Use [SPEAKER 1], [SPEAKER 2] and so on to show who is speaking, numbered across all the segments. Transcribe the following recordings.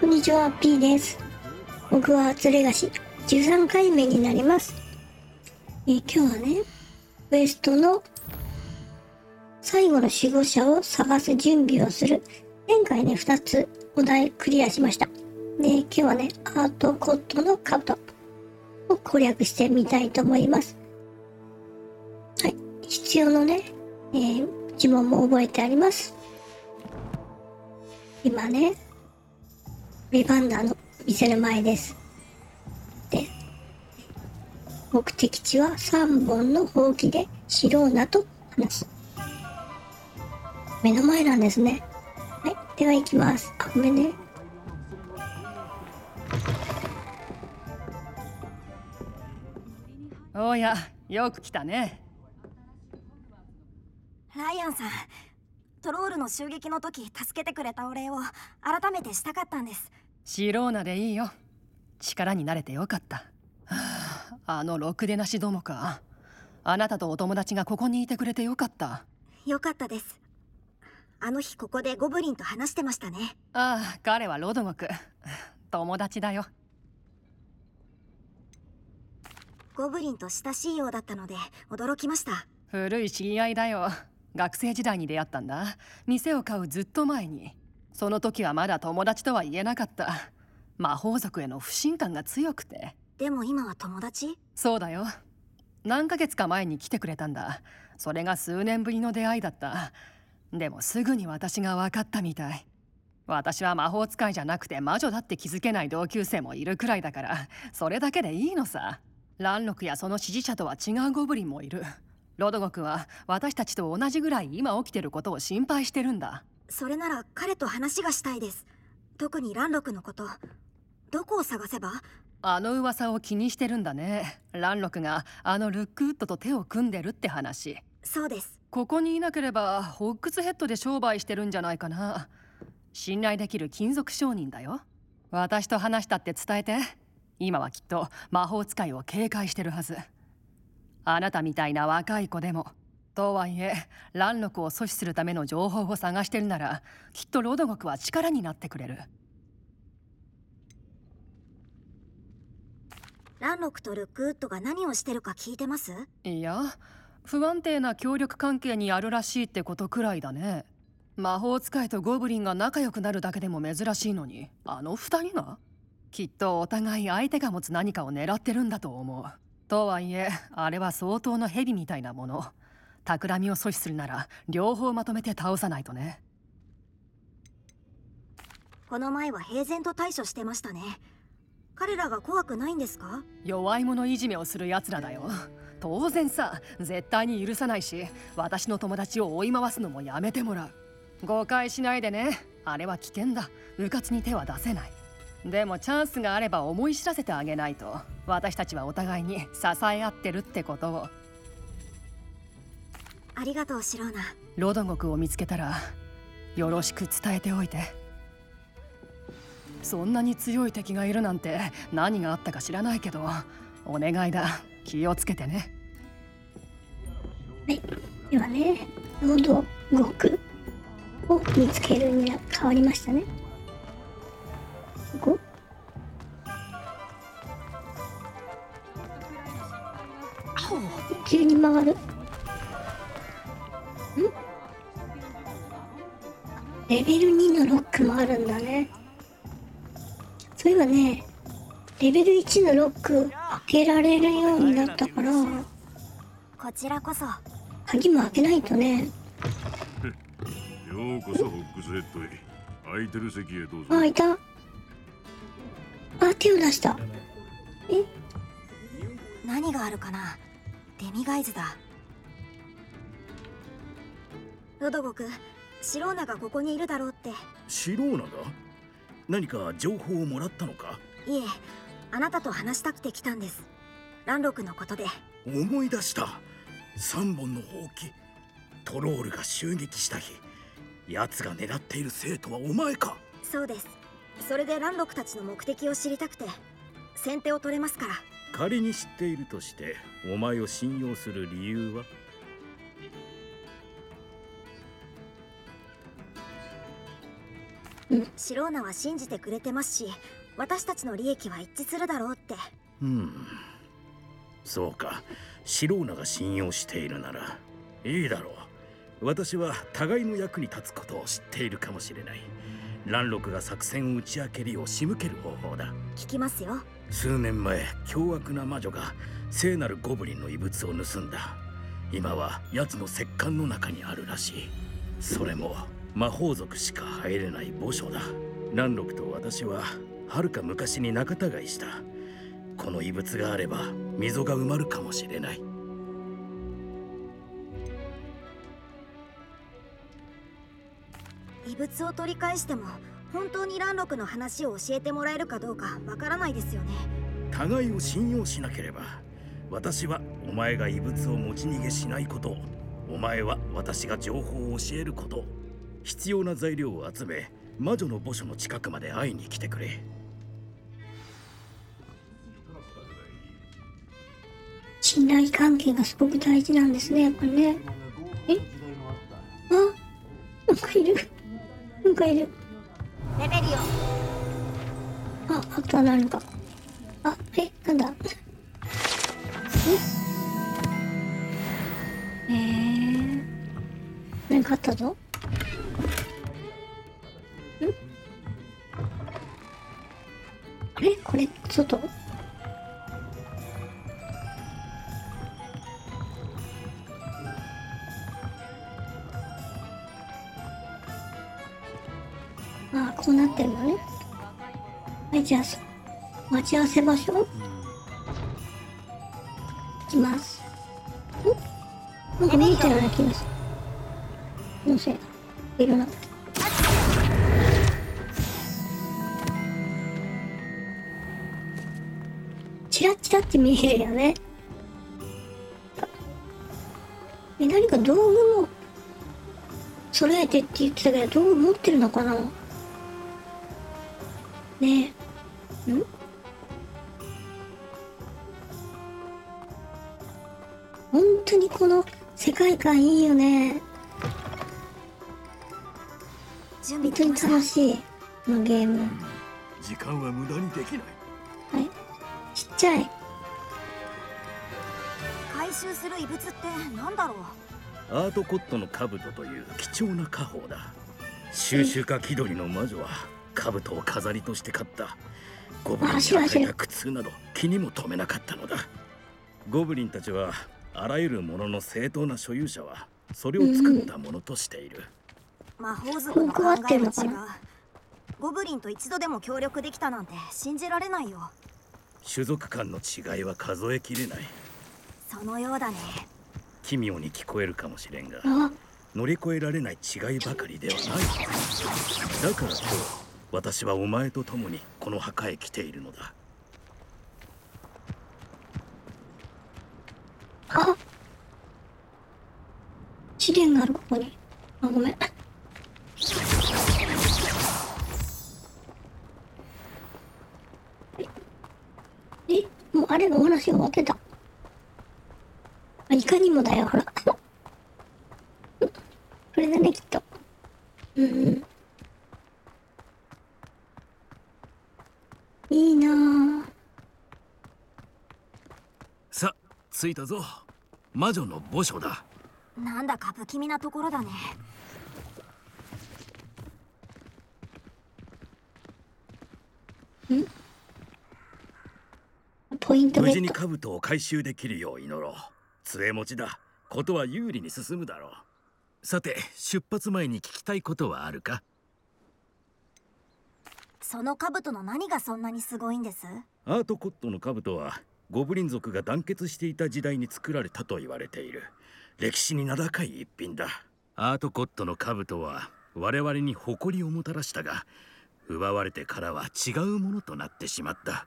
[SPEAKER 1] こんにちは、P です。僕はーツレガシ13回目になります。え今日はね、ウエストの最後の守護者を探す準備をする。前回ね、2つお題クリアしました。で、今日はね、アートコットのカブトを攻略してみたいと思います。はい。必要のね、えー呪文も覚えてあります。今ね、リバンダーの店の前です。で、目的地は3本のほうきでシローナと話す。目の前なんですね。はい、では行きます。あ、ごめんね。
[SPEAKER 2] おやよく来たね
[SPEAKER 3] ライアンさんトロールの襲撃の時助けてくれたお礼を改めてしたかったんです
[SPEAKER 2] シローナでいいよ。力になれてよかった。はああのろくでなしどもか。あなたとお友達がここにいてくれてよかった。
[SPEAKER 3] よかったです。あの日ここでゴブリンと話してましたね。
[SPEAKER 2] ああ彼はロドゴク。友達だよ。
[SPEAKER 3] ゴブリンと親しいようだったので驚きました。
[SPEAKER 2] 古い知り合いだよ。学生時代に出会ったんだ。店を買うずっと前にその時はまだ友達とは言えなかった。魔法族への不信感が強くて。
[SPEAKER 3] でも今は友達？
[SPEAKER 2] そうだよ。何ヶ月か前に来てくれたんだ。それが数年ぶりの出会いだった。でもすぐに私が分かったみたい。私は魔法使いじゃなくて魔女だって気づけない同級生もいるくらいだから。それだけでいいのさ。蘭禄やその支持者とは違うゴブリンもいる。ロドゴクは私たちと同じぐらい今起きてることを心配してるんだ
[SPEAKER 3] それなら彼と話がしたいです。特にランロクのこと。どこを探せば？
[SPEAKER 2] あの噂を気にしてるんだね。蘭禄があのルックウッドと手を組んでるって話。
[SPEAKER 3] そうです。
[SPEAKER 2] ここにいなければホックスヘッドで商売してるんじゃないかな。信頼できる金属商人だよ。私と話したって伝えて。今はきっと魔法使いを警戒してるはず。あなたみたいな若い子でもとはいえ蘭禄を阻止するための情報を探してるならきっとロドゴクは力になってくれる。
[SPEAKER 3] ランロクとルックウッドが何をしてるか聞いてます？
[SPEAKER 2] いや不安定な協力関係にあるらしいってことくらいだね。魔法使いとゴブリンが仲良くなるだけでも珍しいのにあの二人が？きっとお互い相手が持つ何かを狙ってるんだと思う。とはいえあれは相当の蛇みたいなもの企みを阻止するなら両方まとめて倒さないとね。
[SPEAKER 3] この前は平然と対処してましたね。彼らが怖くないんですか？
[SPEAKER 2] 弱い者いじめをする奴らだよ。当然さ絶対に許さないし私の友達を追い回すのもやめてもらう。誤解しないでね。あれは危険だ。迂闊に手は出せない。でもチャンスがあれば思い知らせてあげないと。私たちはお互いに支え合ってるってことを
[SPEAKER 3] ありがとうシローナ
[SPEAKER 2] ロドゴクを見つけたらよろしく伝えておいてそんなに強い敵がいるなんて何があったか知らないけどお願いだ気をつけてね
[SPEAKER 1] はい。ではね、ロドゴクを見つけるには変わりましたね。ここ急に回る。んレベル2のロックもあるんだね。そういえばね、レベル1のロック開けられるようになったから、
[SPEAKER 3] こちらこそ
[SPEAKER 1] 鍵も開けないとね。
[SPEAKER 4] ようこそホックスヘッドへ空いてる席へどうぞ
[SPEAKER 1] あ、いた。あ、手を出した。え？
[SPEAKER 3] 何があるかな？デミガイズだロドゴクシローナがここにいるだろうって。
[SPEAKER 5] シローナが？何か情報をもらったのか？
[SPEAKER 3] いえあなたと話したくて来たんです。ランロクのことで。
[SPEAKER 5] 思い出した。3本のほうき。トロールが襲撃した日。奴が狙っている生徒はお前か？
[SPEAKER 3] そうです。それでランロクたちの目的を知りたくて。先手を取れますから。
[SPEAKER 5] 仮に知っているとしてお前を信用する理由は？
[SPEAKER 3] シローナは信じてくれてますし私たちの利益は一致するだろうって。
[SPEAKER 5] うん。そうか。シローナが信用しているならいいだろう。私は互いの役に立つことを知っているかもしれない。蘭禄が作戦を打ち明けるよう仕向ける方法だ。
[SPEAKER 3] 聞きますよ。
[SPEAKER 5] 数年前凶悪な魔女が聖なるゴブリンの遺物を盗んだ。今は奴の石棺の中にあるらしい。それも魔法族しか入れない墓所だ。蘭禄と私ははるか昔に仲違いした。この遺物があれば溝が埋まるかもしれない。
[SPEAKER 3] 異物を取り返しても本当に蘭禄の話を教えてもらえるかどうかわからないですよね。
[SPEAKER 5] 互いを信用しなければ私はお前が異物を持ち逃げしないことお前は私が情報を教えること必要な材料を集め魔女の墓所の近くまで会いに来てくれ
[SPEAKER 1] 信頼関係がすごく大事なんですね、やっぱりね。え？あ？なんかいる。なんかいる。
[SPEAKER 3] レベリオ
[SPEAKER 1] あ、あとは何か。あ、え、なんだ？え？えー、何かあったぞ。あれこれ、外ああ、こうなってるのね。はい、じゃあ、そ待ち合わせ場所行きます。ん？なんか見えたような気がする。のせいだ。いるな。見えるよね。え、何か道具も揃えてって言ってたけど、道具持ってるのかな？ねえ。ん？本当にこの世界観いいよね。本当に楽しい。このゲーム。
[SPEAKER 5] 時間は無駄にできない
[SPEAKER 1] はい。ちっちゃい。
[SPEAKER 3] 収する異物って何だろう
[SPEAKER 5] アートコットの兜という貴重な家宝だ収集家気取りの魔女は兜を飾りとして買ったゴブリンに与えた苦痛など気にも留めなかったのだゴブリンたちはあらゆるものの正当な所有者はそれを作ったものとしている、
[SPEAKER 3] 魔法族の考えは違うゴブリンと一度でも協力できたなんて信じられないよ
[SPEAKER 5] 種族間の違いは数えきれない
[SPEAKER 3] そのようだね。
[SPEAKER 5] 奇妙に聞こえるかもしれんが
[SPEAKER 1] あ、
[SPEAKER 5] 乗り越えられない違いばかりではない。だから今日私はお前と共にこの墓へ来ているのだ。
[SPEAKER 1] あ？試練がある、ここに。あ、ごめん。え、もうあれのお話が終わってた。あ、いかにもだよ、ほら。これだね、きっと。うんうん。いいなぁ。
[SPEAKER 5] さ着いたぞ魔女の墓所だ
[SPEAKER 3] なんだか不気味なところだね
[SPEAKER 1] ポイント
[SPEAKER 5] 無事に。兜を回収できるよう祈ろう杖持ちだ。ことは有利に進むだろう。さて出発前に聞きたいことはあるか？
[SPEAKER 3] その兜の何がそんなにすごいんです？
[SPEAKER 5] アートコットの兜はゴブリン族が団結していた時代に作られたと言われている。歴史に名高い一品だ。アートコットの兜は我々に誇りをもたらしたが奪われてからは違うものとなってしまった。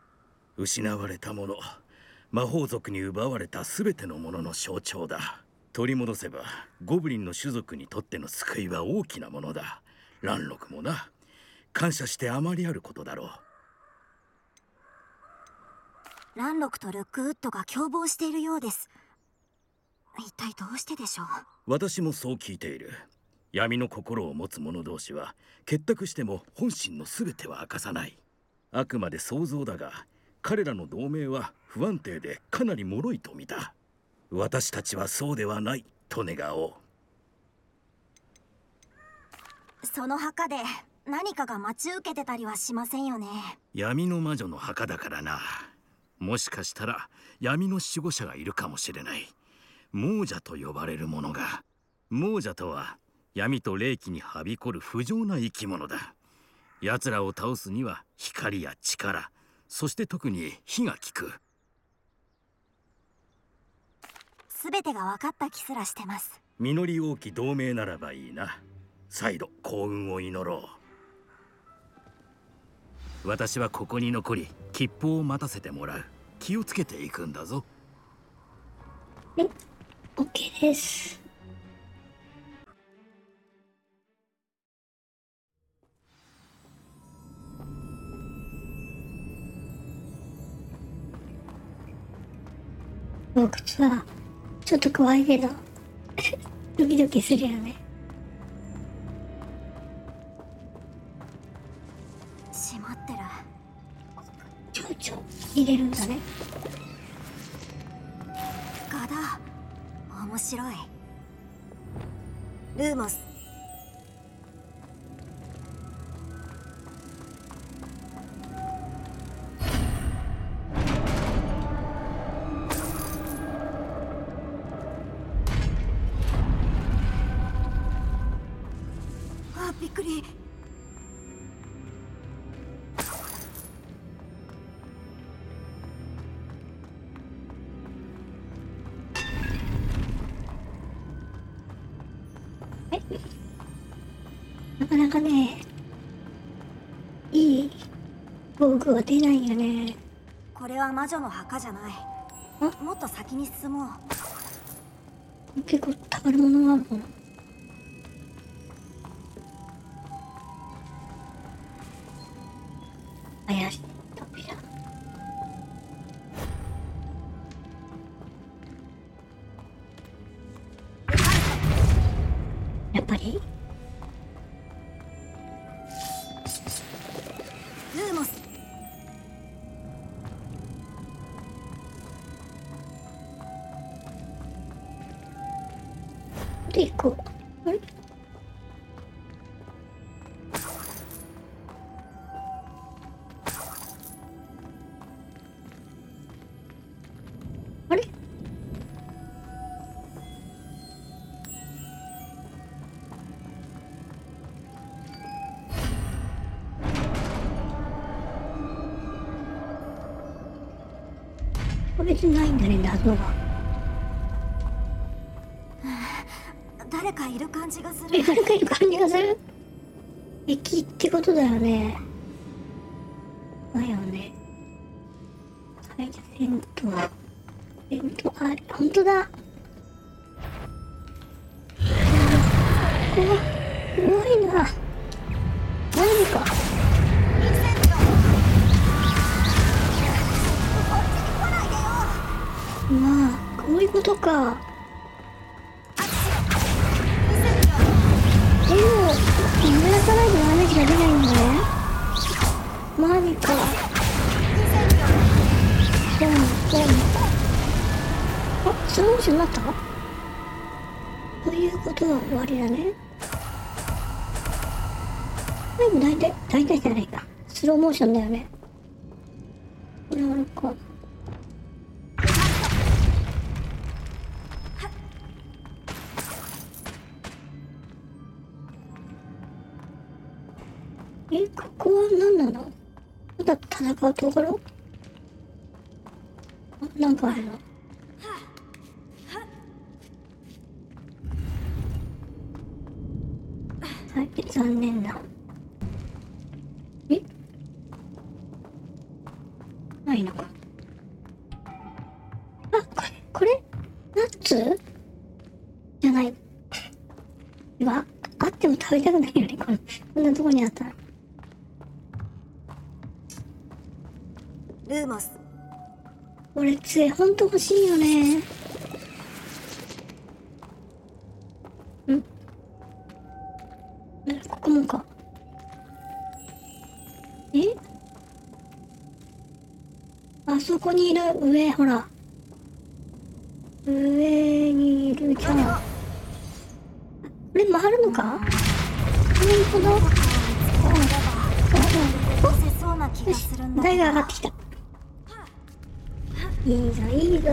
[SPEAKER 5] 失われたもの魔法族に奪われた全てのものの象徴だ。取り戻せばゴブリンの種族にとっての救いは大きなものだ。蘭禄もな。感謝してあまりあることだろう。
[SPEAKER 3] ランロクとルックウッドが共謀しているようです。一体どうしてでしょう？
[SPEAKER 5] 私もそう聞いている。闇の心を持つ者同士は結託しても本心の全ては明かさない。あくまで想像だが彼らの同盟は不安定でかなり脆いと見た。私たちはそうではないと願おう。
[SPEAKER 3] その墓で何かが待ち受けてたりはしませんよね。
[SPEAKER 5] 闇の魔女の墓だからな。もしかしたら闇の守護者がいるかもしれない。亡者と呼ばれるものが。亡者とは闇と霊気にはびこる不浄な生き物だ。奴らを倒すには光や力そして特に火が効く。
[SPEAKER 3] 全てが分かった気すらしてます。
[SPEAKER 5] 実り多き同盟ならばいいな。再度幸運を祈ろう。私はここに残り吉報を待たせてもらう。気をつけていくんだぞ。
[SPEAKER 1] OK です。洞窟はちょっと怖いけど ドキドキするよね。
[SPEAKER 3] 閉まってる。
[SPEAKER 1] ちょいちょい入れるんだね。
[SPEAKER 3] ガだ面白い。ルーモス
[SPEAKER 1] かなかね。いい防具は出ないよね。
[SPEAKER 3] これは魔女の墓じゃない。もっと先に進もう。
[SPEAKER 1] 結構宝物があるの怪
[SPEAKER 3] ルーモス
[SPEAKER 1] で行ないんだね謎が
[SPEAKER 3] 誰かいる感じがする。
[SPEAKER 1] え誰かいる感じがする？駅ってことだよね。だよね。はいじゃあテントテントあ本当だ。怖い怖いな。何か？まあこういうことか。でも揺らさないとダメージが出ないんだねマジか。ボンボン。あスローモーションになった？ということは終わりだね。はい大体大体じゃないか。スローモーションだよね。なるかえ、ここは何なの？まだ戦うところ？あなんかあるの？はい、残念な。杖ほんと欲しいよね。うん？えここもか。え？あそこにいる上ほら。上にいるじゃんこれ回るのか？
[SPEAKER 3] なるほど。
[SPEAKER 1] よし台が上がってきたいいぞいいぞ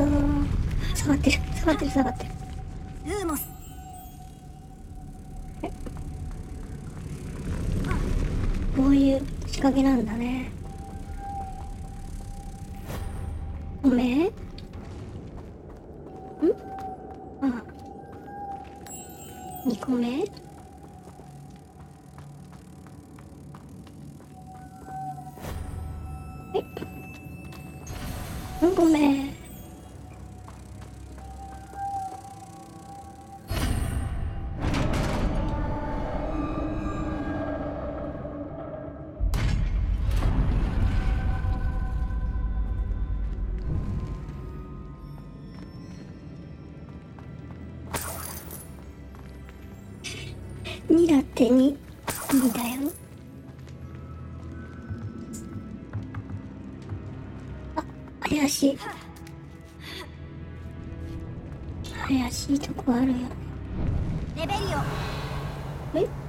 [SPEAKER 1] 下がってる下がってる下がってる。
[SPEAKER 3] ルーモス。
[SPEAKER 1] こういう仕掛けなんだね。おめん？あ2個目？怪しいとこあるよね。
[SPEAKER 3] レベリオ
[SPEAKER 1] え？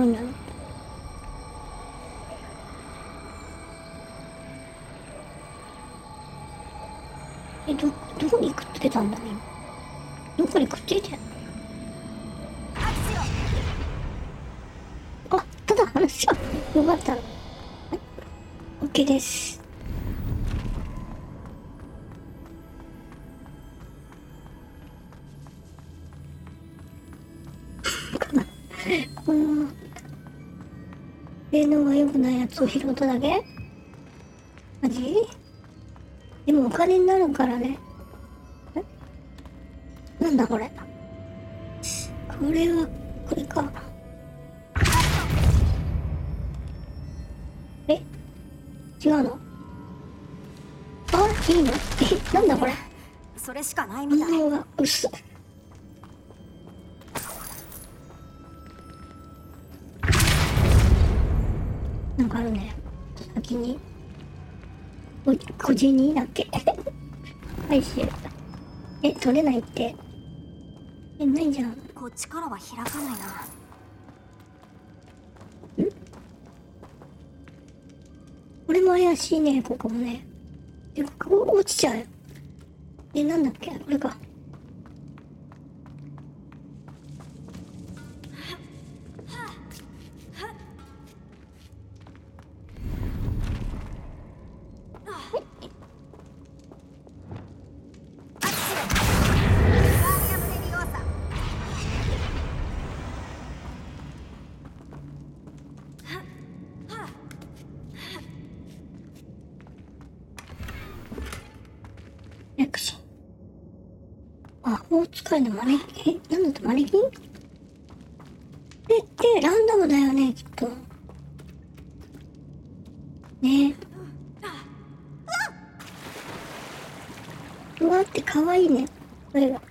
[SPEAKER 3] どう
[SPEAKER 1] になるえどどこにくっつけたんだね。今どこにくっついてんの？あただ話しちゃうよかったはい。OK です。ないやつを拾っただけ？マジ？でもお金になるからね。え？なんだこれ？小銭だっけ 回収え取れないって。えないじゃん。
[SPEAKER 3] こっちからは開かないな。
[SPEAKER 1] これも怪しいねここもね。えここ落ちちゃう。よえなんだっけ？これか法使いのマネキンえなんだってマネキン？えってランダムだよねきっと。ね。うわって可愛いねこれが。こ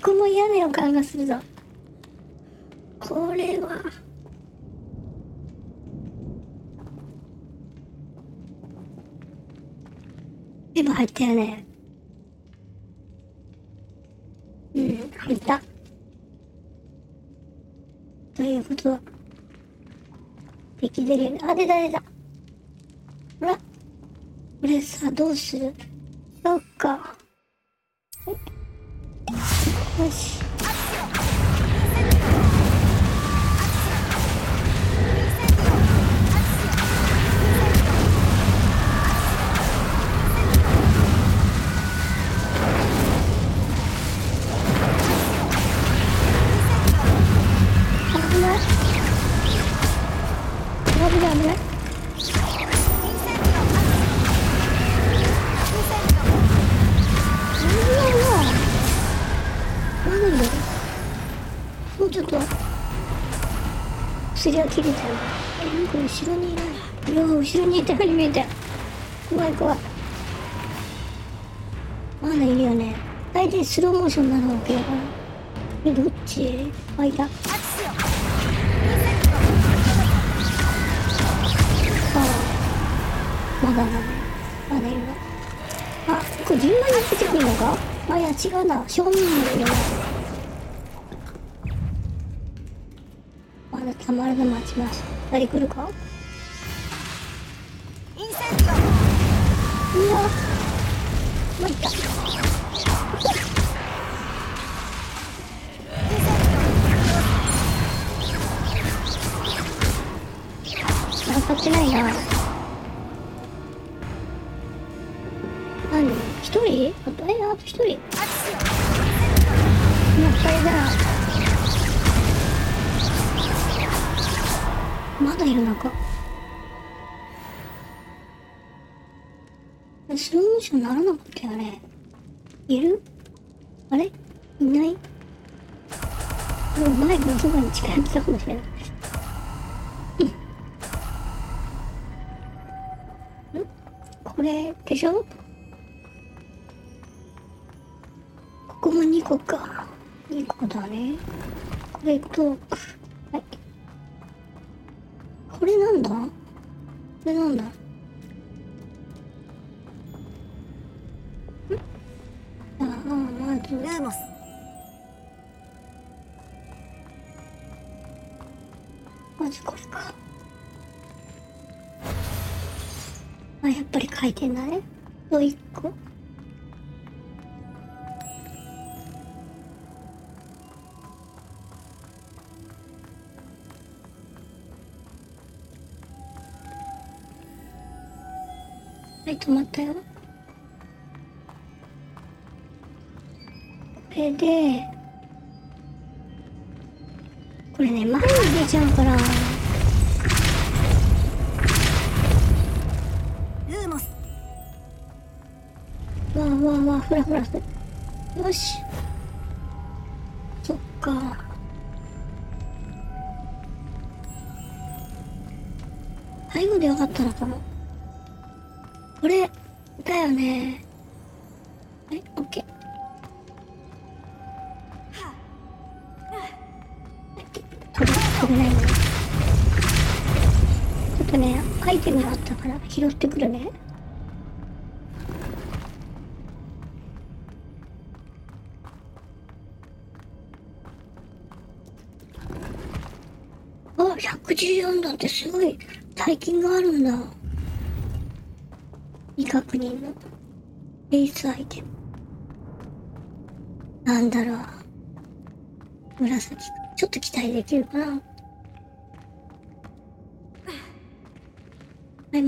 [SPEAKER 1] こも嫌な予感がするぞこれは全部入ったよね。うん入った。ということは敵出るよね。あ出た出た。ほら。これさどうする？そっか。よし。スローモーションなるわけだから。えどっち？あいたああ。まだだねまだいるなあこれ順番に出てくるのか？あいや違うな。正面にいるなまだたまるの待ちます。誰来るか？
[SPEAKER 3] インセント
[SPEAKER 1] うわ参った。当たってないな何一人？あとえあと一人？もう二人だ。まだいるのか。スローモーションならなかったよね。いる？まず
[SPEAKER 3] ルーモス
[SPEAKER 1] まずこれか。あやっぱり書いてんだねもう一個？はい止まったよ。れでこれね前に出ちゃうから。
[SPEAKER 3] ルーモス。
[SPEAKER 1] わあわあわあふらふらする。よし。そっか。最後でよかったのかなこれだよね。はいオッケーねアイテムがあったから拾ってくるねあ、114だってすごい大金があるんだ。未確認のベースアイテム。なんだろう。紫。ちょっと期待できるかな。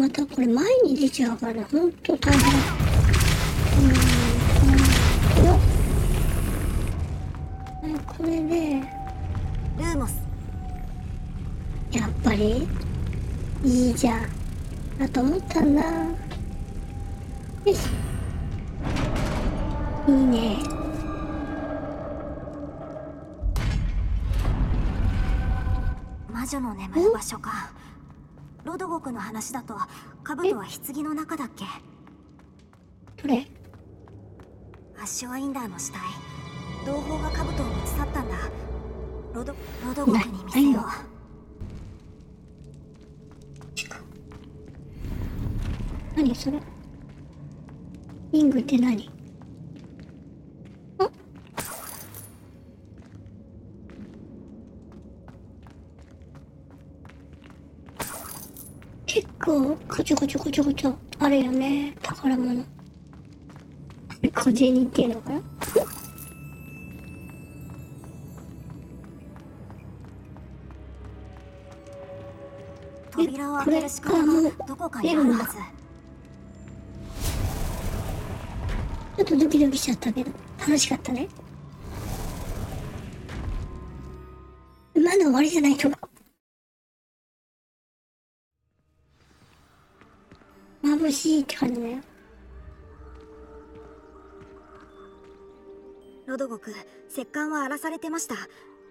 [SPEAKER 1] またこれ前に出ちゃうから、ほんと大変。うーん、うん、よっはい、これで、
[SPEAKER 3] ルーモス。
[SPEAKER 1] やっぱりいいじゃん。だと思ったんだ。よしいいね。
[SPEAKER 3] 魔女の眠る場所かロドゴクの話だとカブトは棺の中だっけ？
[SPEAKER 1] どれ
[SPEAKER 3] アッシュワインダーの死体。同胞がカブトを持ち去ったんだ。ロドロドゴクに見せよう。
[SPEAKER 1] 何？それ？リングって何あ結こちょこちょこちょこちょあるよね。宝物。小銭っていうのか？な
[SPEAKER 3] 扉を開ける仕方がどこかにあるはず
[SPEAKER 1] ちょっとドキドキしちゃったけど楽しかったね。まだ終わりじゃないと思しいって感じだよ。
[SPEAKER 3] ロドゴク石棺は荒らされてました。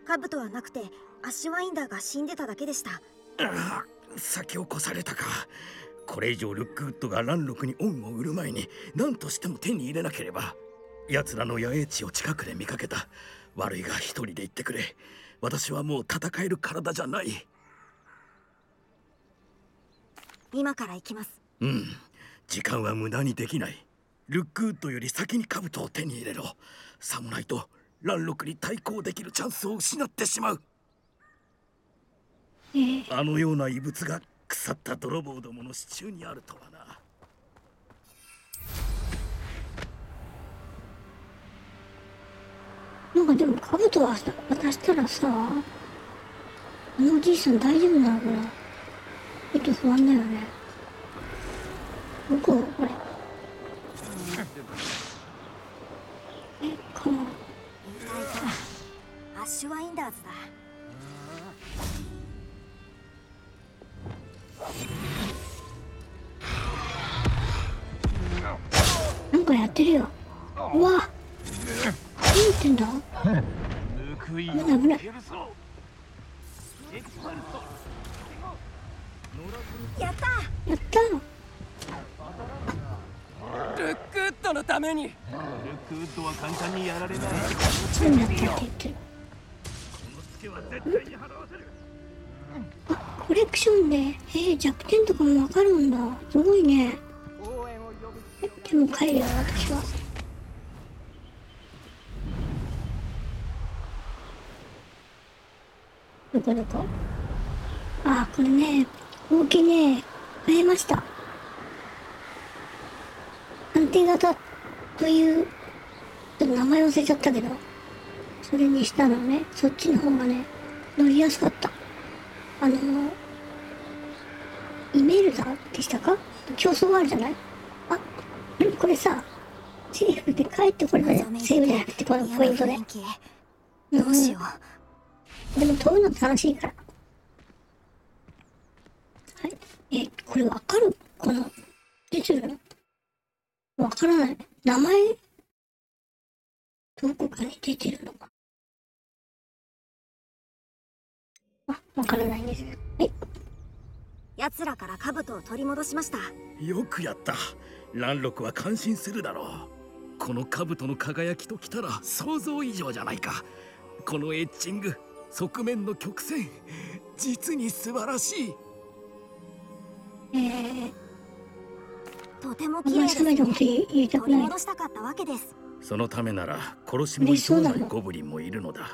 [SPEAKER 3] 兜はなくてアッシュワインダーが死んでただけでした。
[SPEAKER 5] ああ先を越されたか。これ以上ルックウッドがランロクに恩を売る前に何としても手に入れなければ。奴らの野営地を近くで見かけた。悪いが一人で行ってくれ。私はもう戦える体じゃない。
[SPEAKER 3] 今から行きます。
[SPEAKER 5] うん時間は無駄にできない。ルックウッドより先に兜を手に入れろ。さもないとランロクに対抗できるチャンスを失ってしまう。
[SPEAKER 1] えー、
[SPEAKER 5] あのような異物が腐った泥棒どもの支柱にあるとはな。
[SPEAKER 1] なんかでも兜はさ渡したらさあのおじいさん大丈夫なのかな？ちょっと不安だよねどここれえかも
[SPEAKER 3] 言いたいとアッシュワインダーズだ
[SPEAKER 1] なんかやってるようわ何言ってんだ危ない危ない
[SPEAKER 3] やった
[SPEAKER 1] やった
[SPEAKER 2] ルックウッドのために。
[SPEAKER 6] ルックウッドは簡単にやられない。
[SPEAKER 1] 何やったって言ってるあコレクションでえー、弱点とかもわかるんだ。すごいね。えでも帰るよ私は。どこどこ？あこれね大きいね増えました。定型というちょっと名前忘れちゃったけどそれにしたのね。そっちの方がね乗りやすかった。あのイメルダでしたか？競争があるじゃない？あこれさセーフで帰ってこれだよセーフじゃなくてこのポイントで
[SPEAKER 3] どうしよう
[SPEAKER 1] でも飛ぶの楽しいから。はい。えこれわかる？この出てるの？わからない。名前どこかに出てるのか。あわからないんです。はい。
[SPEAKER 3] 奴らから兜を取り戻しました。
[SPEAKER 5] よくやった。ランロクは感心するだろう。この兜の輝きときたら想像以上じゃないか。このエッチング側面の曲線。実に素晴らしい。
[SPEAKER 1] えー、
[SPEAKER 3] とても綺麗です
[SPEAKER 1] 冷めたこと言い言いたく
[SPEAKER 3] 取り戻したかったわけです
[SPEAKER 5] そのためなら殺しもいそうないゴブリンもいるのだ。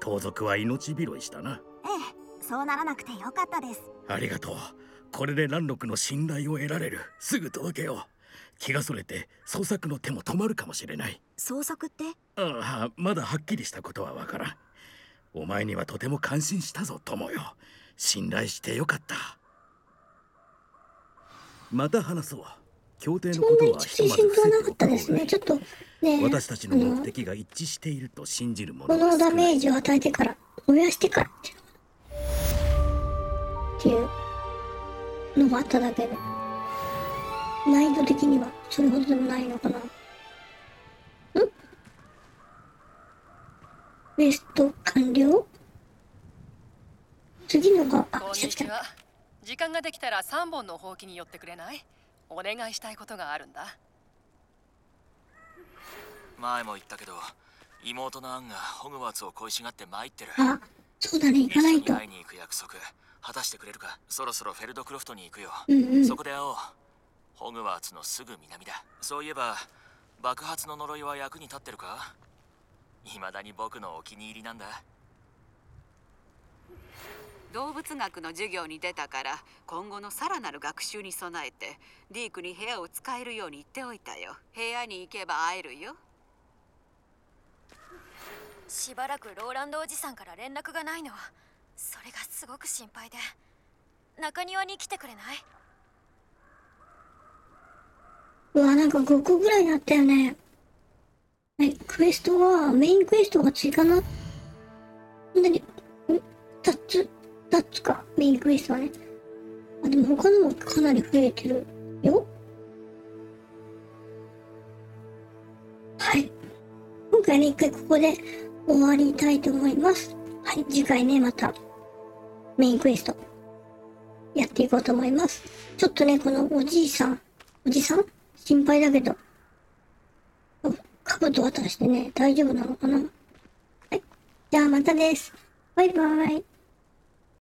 [SPEAKER 5] 盗賊は命拾いしたな。
[SPEAKER 3] ええそうならなくてよかったです。
[SPEAKER 5] ありがとう。これでランロクの信頼を得られる。すぐ届けよう。気がそれて捜索の手も止まるかもしれない。
[SPEAKER 3] 捜索って？
[SPEAKER 5] ああまだはっきりしたことはわからん。お前にはとても感心したぞ友よ。信頼してよかった。また話そう協定の
[SPEAKER 1] そ
[SPEAKER 5] ことは
[SPEAKER 1] んなに自
[SPEAKER 5] ひとまず
[SPEAKER 1] 信がなかった
[SPEAKER 5] 伏せておこう
[SPEAKER 1] ですねちょっとね
[SPEAKER 5] 私たちの
[SPEAKER 1] あ
[SPEAKER 5] 目的が一致していると信じる者
[SPEAKER 1] このダメージを与えてから燃やしてからっていうのがあっただけで難易度的にはそれほどでもないのかな。ん？ベスト完了？次のがあ
[SPEAKER 2] こん
[SPEAKER 1] 来た来た
[SPEAKER 2] にちは時間ができたら3本のほうきに寄ってくれない？お願いしたいことがあるんだ。
[SPEAKER 7] 前も言ったけど妹のアンがホグワーツを恋しがって参ってる。
[SPEAKER 1] あそうだね。行かないと。
[SPEAKER 7] 一緒に会いに行く約束。果たしてくれるか？そろそろフェルドクロフトに行くよ、
[SPEAKER 1] うんうん。
[SPEAKER 7] そこで会おう。ホグワーツのすぐ南だ。そういえば爆発の呪いは役に立ってるか？未だに僕のお気に入りなんだ
[SPEAKER 8] 動物学の授業に出たから今後のさらなる学習に備えてディークに部屋を使えるように言っておいたよ。部屋に行けば会えるよ。
[SPEAKER 9] しばらくローランドおじさんから連絡がないのそれがすごく心配で。中庭に来てくれない？う
[SPEAKER 1] わなんか5個ぐらいあったよね。はいクエストはメインクエストが追加な。何ん2つ2つか？メインクエストはねあでも他のもかなり増えてるよはい今回ね一回ここで終わりたいと思いますはい、次回ね、また、メインクエスト、やっていこうと思います。ちょっとね、このおじいさん、おじさん？心配だけど、カブト渡してね、大丈夫なのかな？はい。じゃあまたです。バイバイ。